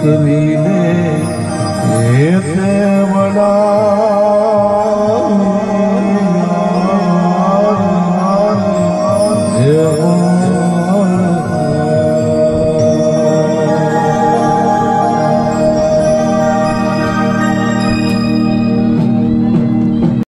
કરીને હે વડા